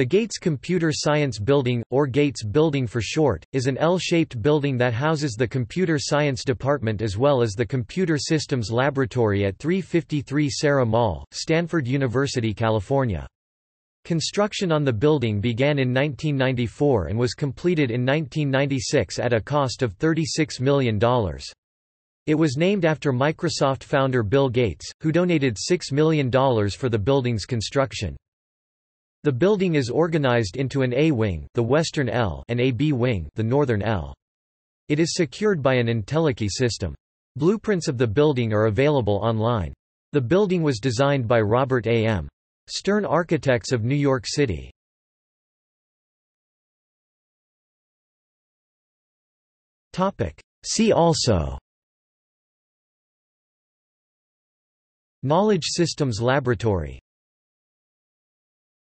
The Gates Computer Science Building, or Gates Building for short, is an L-shaped building that houses the Computer Science Department as well as the Computer Systems Laboratory at 353 Serra Mall, Stanford University, California. Construction on the building began in 1994 and was completed in 1996 at a cost of $36 million. It was named after Microsoft founder Bill Gates, who donated $6 million for the building's construction. The building is organized into an A wing, the western L, and a B wing, the northern L. It is secured by an IntelliKey system. Blueprints of the building are available online. The building was designed by Robert A. M. Stern Architects of New York City. Topic: See also Knowledge Systems Laboratory